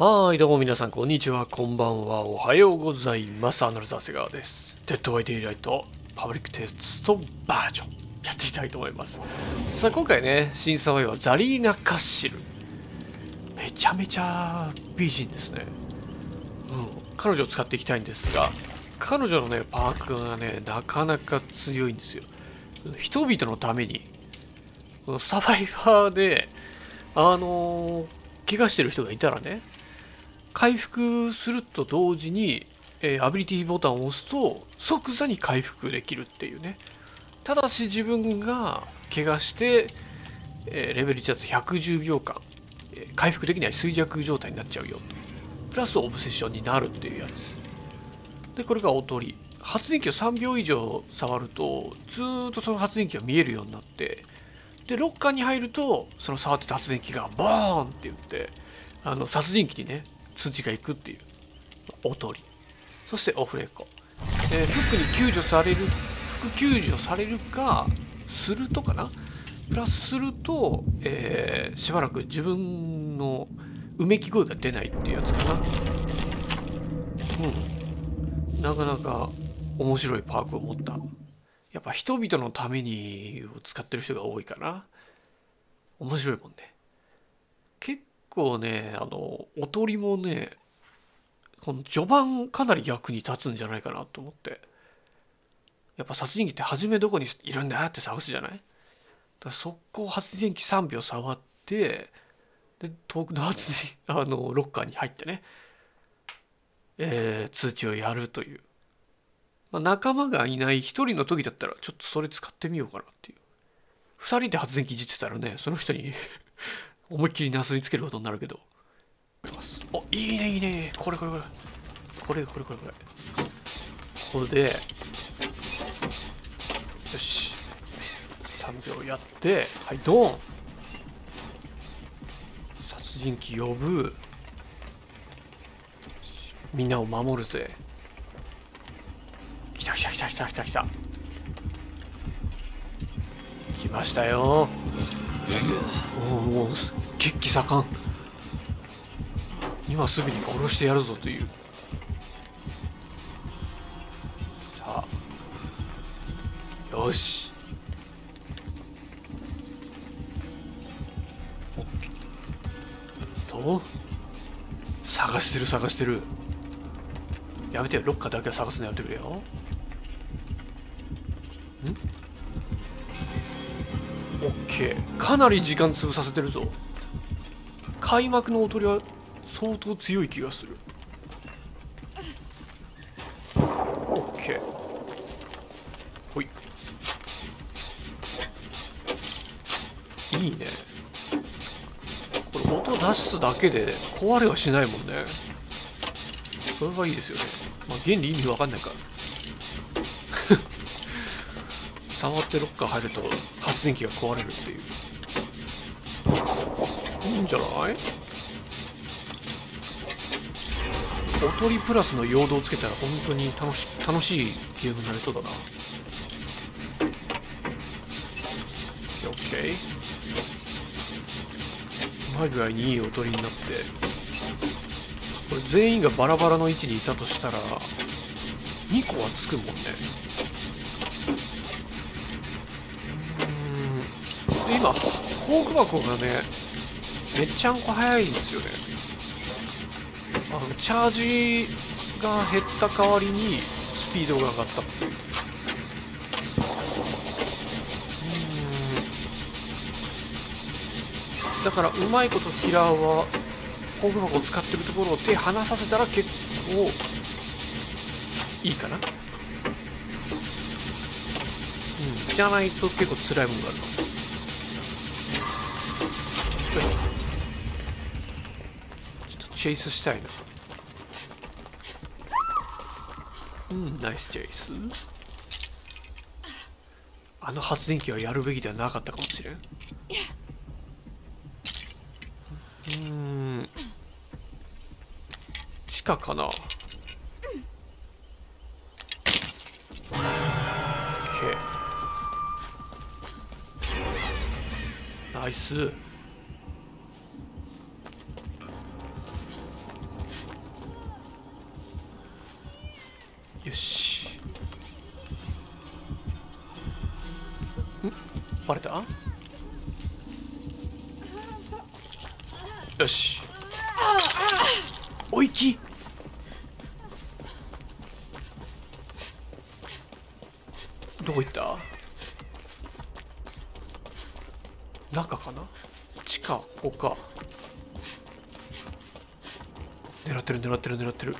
はい、どうも皆さん、こんにちは、こんばんは、おはようございます。アナルザセガーです。デッドバイデイライト、パブリックテストバージョン、やっていきたいと思います。さあ、今回ね、新サバはザリーナ・カッシル。めちゃめちゃ美人ですね。うん、彼女を使っていきたいんですが、彼女のね、パークがね、なかなか強いんですよ。人々のために、このサバイバーで、あのー怪我してる人がいたらね、回復すると同時に、えーアビリティボタンを押すと即座に回復できるっていうね。ただし自分が怪我して、えーレベル1だと110秒間、えー回復できない衰弱状態になっちゃうよと。プラスオブセッションになるっていうやつ。でこれがおとり。発電機を3秒以上触るとずっとその発電機が見えるようになってでロッカーに入るとその触ってた発電機がボーンって言ってあの殺人機にね通知が行くっていう。おとり。そしてオフレコ、えーフックに救助される副救助されるかするとかな。プラスすると、えーしばらく自分のうめき声が出ないっていうやつかな。うん。なかなか面白いパークを持った。やっぱ人々のためにを使ってる人が多いかな。面白いもんね。構ねあのおとりもねこの序盤かなり役に立つんじゃないかなと思って。やっぱ殺人鬼って初めどこにいるんだって探すじゃない？だから速攻発電機3秒触ってで遠くの発電あのロッカーに入ってね、えー通知をやるという、まあ、仲間がいない1人の時だったらちょっとそれ使ってみようかなっていう。2人で発電機いじってたらねその人に思いっきりなすりつけることになるけど。おいいねいいね。これこれこれ。これこれこれ。これこれでよし。3秒やってはいドン。殺人鬼呼ぶ。みんなを守るぜ。来た来た来た来た来た来た。来ましたよ。おお血気盛ん。今すぐに殺してやるぞという。さあよし。と。探してる探してる。やめてよ。ロッカーだけは探すのやめてくれよ。ん？オッケーかなり時間潰させてるぞ。開幕のおとりは相当強い気がする。オッケーほい。いいね。これ音出すだけで壊れはしないもんね。それはいいですよね。まあ原理意味わかんないから。触ってロッカー入ると発電機が壊れるっていう。いいんじゃない？おとりプラスの陽動をつけたら本当に楽し楽しいゲームになりそうだな。OK うまい具合にいいおとりになって。これ全員がバラバラの位置にいたとしたら2個はつくもんね。うーん。で今工具箱がねめっちゃんこ早いんですよね。あのチャージが減った代わりにスピードが上がった。っていううん。だからうまいことキラーは工具箱を使ってるところを手離させたら結構いいかな。うん。じゃないと結構辛いものがあるかも。チェイスしたいな。うんナイスチェイス。あの発電機はやるべきではなかったかもしれん。うん。地下かな。OK ナイス。よし。おいき。どこ行った？中かな？地下ここか。狙ってる狙ってる狙ってる。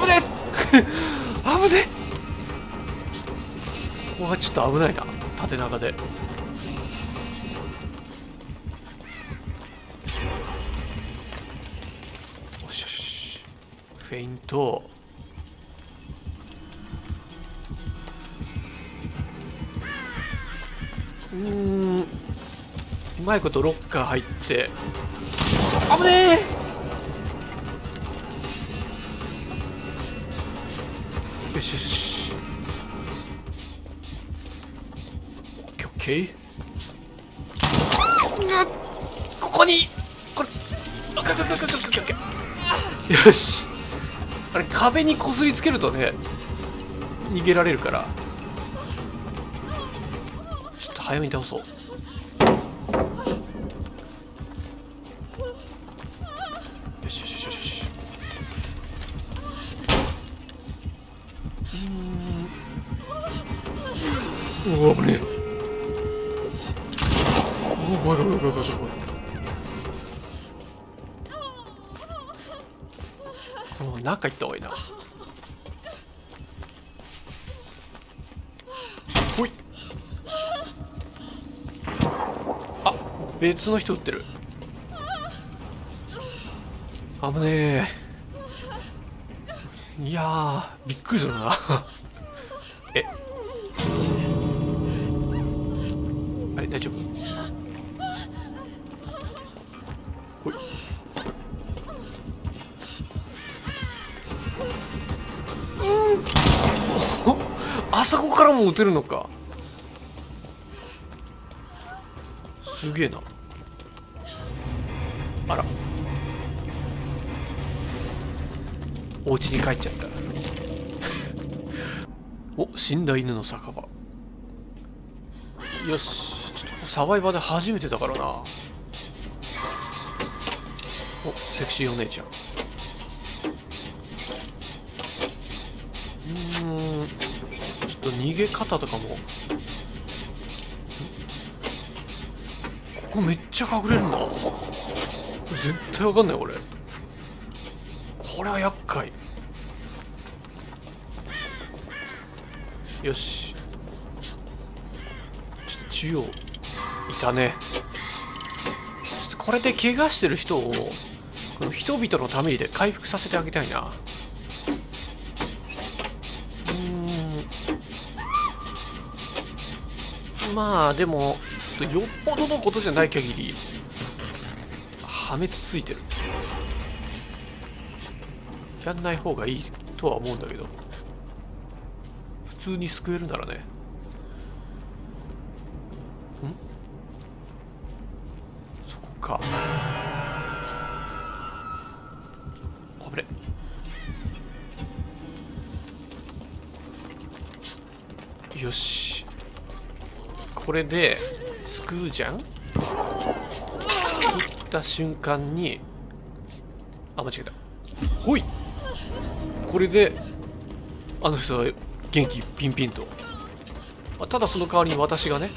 危ねえ。危ねえ。ここがちょっと危ないな。縦長で。よしよしフェイント。うん。うまいことロッカー入って。危ねえ。OK ここに。これよしあれ壁にこすりつけるとね逃げられるから。ちょっと早めに倒そう。もう中行った方がいいな。ほい。あ別の人撃ってる。危ねえ。いやーびっくりするな。あそこからも撃てるのか。すげえな。あら。お家に帰っちゃった。お死んだ犬の酒場。よし。ちょっとサバイバーで初めてだからな。おセクシーお姉ちゃん。うん。と逃げ方とかも。ここめっちゃ隠れるんだ絶対わかんないこれ。これは厄介。よし。ちょっと中央いたね。ちょっとこれで怪我してる人をこの人々のためにで回復させてあげたいなうーんまあでもよっぽどのことじゃない限り破滅ついてる。やんない方がいいとは思うんだけど。普通に救えるならね。ん？そこか。れで救うじゃん撃った瞬間にあ間違えた。ほい。これであの人は元気ピンピンと。ただその代わりに私がね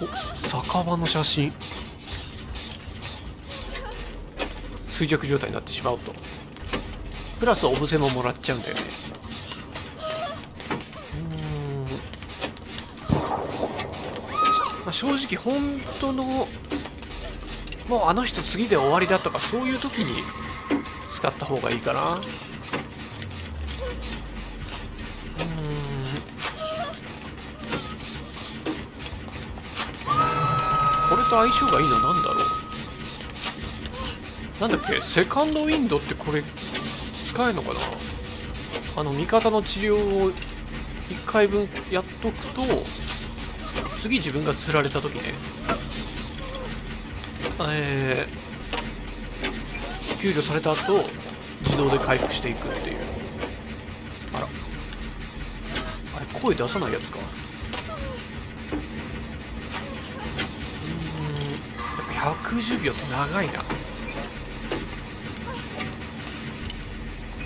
お酒場の写真。衰弱状態になってしまうと。プラスオブセももらっちゃうんだよねうーん、ままあ、正直本当のもうあの人次で終わりだとかそういう時に使った方がいいかな。うん。これと相性がいいのは何だろう。なんだっけ？セカンドウィンドってこれ使えるのかな？あの味方の治療を1回分やっとくと次自分が釣られた時ね。えー、救助された後自動で回復していくっていう。あら。あれ声出さないやつか。うんやっぱ110秒って長いな。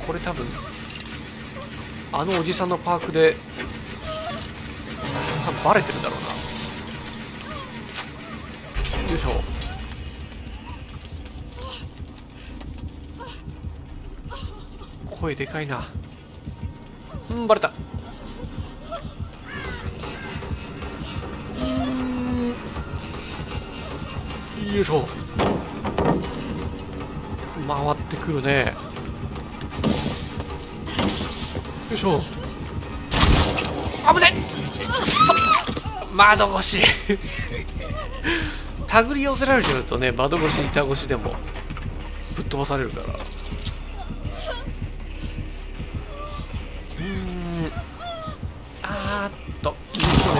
これ多分あのおじさんのパークでバレてるんだろうな。声でかいな。うんバレた。うん。よいしょ。回ってくるね。よいしょ。危ない窓越し。手繰り寄せられてるとね窓越し板越しでもぶっ飛ばされるから。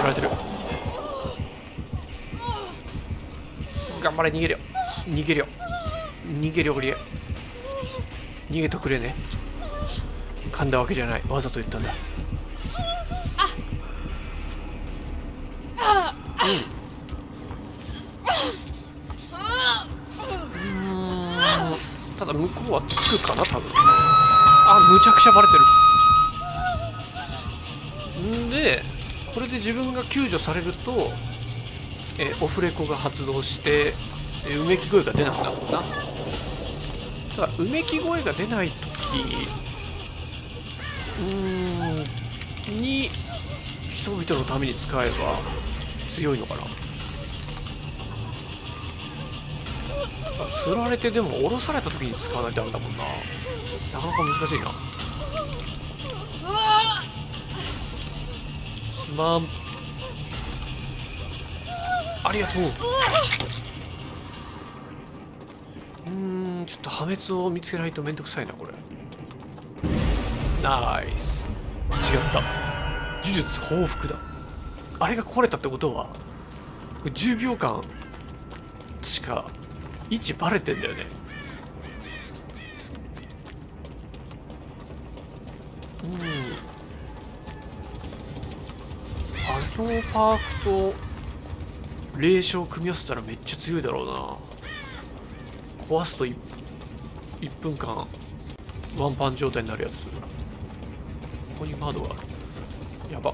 狙われてる。頑張れ逃げるよ。逃げるよ。逃げるよこれ逃げとくれね。噛んだわけじゃない。わざと言ったんだ。うん。ただ向こうはつくかな多分。あむちゃくちゃバレてる。んでこれで自分が救助されるとえオフレコが発動してえうめき声が出なくなるんだな。だうめき声が出ない時うんに人々のために使えば強いのかな。釣られてでも降ろされた時に使わないとダメだもんな。なかなか難しいな。まんありがとう。うんちょっと破滅を見つけないとめんどくさいなこれ。ナイス。違った。呪術報復だ。あれが壊れたってことはこれ10秒間確か位置バレてんだよね。うん。のパークと霊障を組み合わせたらめっちゃ強いだろうな。壊すと 1, 1分間ワンパン状態になるやつ。ここに窓がある。やば。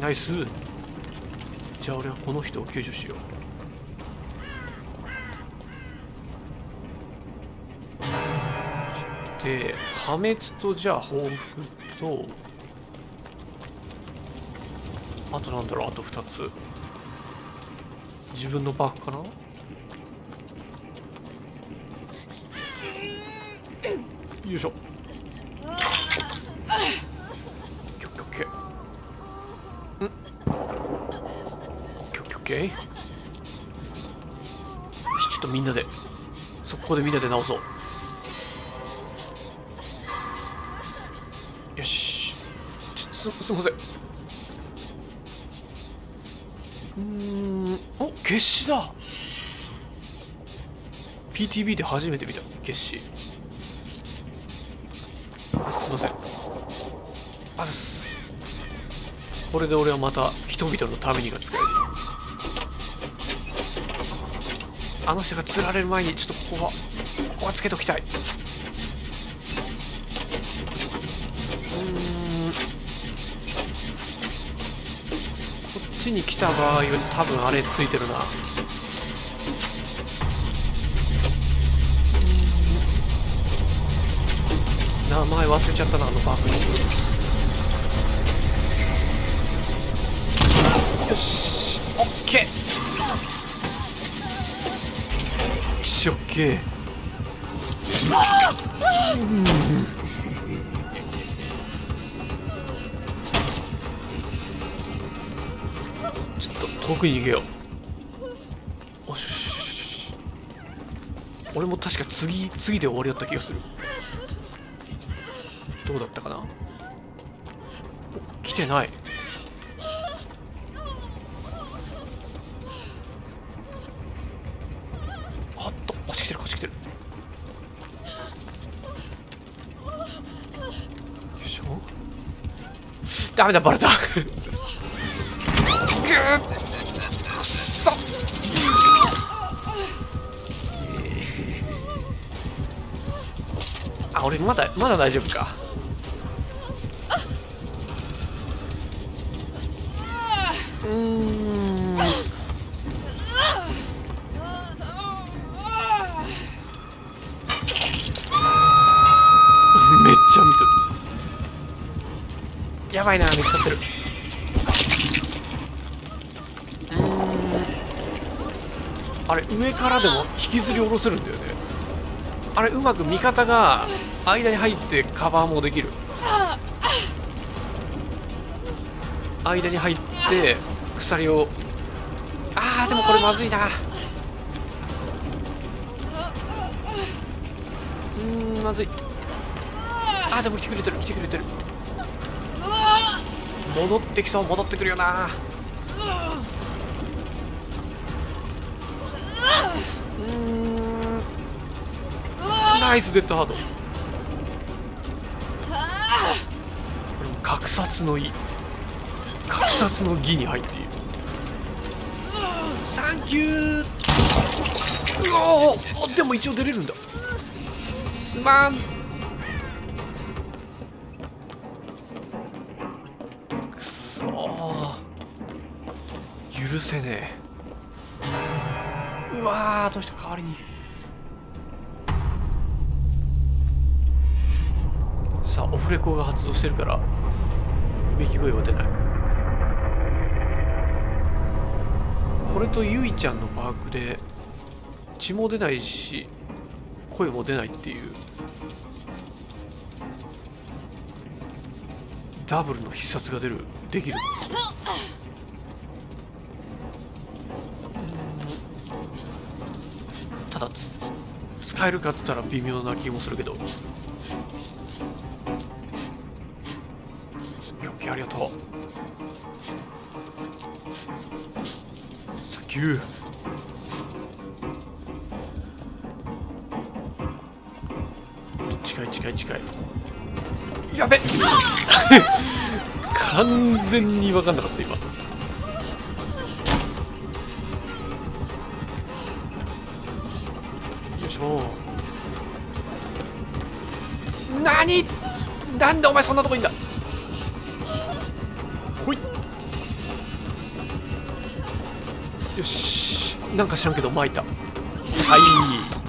ナイス。じゃあ俺はこの人を救助しよう。で破滅とじゃあ報復とあとなんだろうあと2つ。自分のバッグかな？よいしょ。オッケーオッケーん？オッケーオッケーオッケー。よしちょっとみんなで。速攻でみんなで直そう。すいません。うん。お決死だ。PTB で初めて見た。決死。すいません。あざす。これで俺はまた人々のためにが使える。あの人が釣られる前にちょっとここはここはつけときたいうーんこっちに来た場合より多分あれついてるな。名前忘れちゃったなあのバークによしオッケー。よしオッケー。遠くに逃げよう。おしよしよし俺も確か次次で終わりだった気がするどうだったかな来てないあっとこっち来てるこっち来てるよいしょダメだバレたぐ俺まだまだ大丈夫か。うん。めっちゃ見てる。やばいな見つかってる。あれ上からでも引きずり下ろせるんだよね。あれうまく味方が間に入ってカバーもできる？間に入って鎖を。あーでもこれまずいな。うんまずい。あーでも来てくれてる来てくれてる。戻ってきそう戻ってくるよな。うん。ナイスデッドハードこれも格殺の意。格殺の儀に入っている。サンキュー。うおでも一応出れるんだ。すまん。くそ許せねえ。うわーどうした？代わりに。フレコが発動してるからうめき声は出ない。これとゆいちゃんのバークで血も出ないし声も出ないっていうダブルの必殺が出るできる。ただつ使えるかっつったら微妙な気もするけど。ありがとう。サンキュー近い近い近い。やべ。完全に分かんなかった今。よいしょ。何？なんでお前そんなとこいんだ？よし。なんか知らんけど巻いた。はい。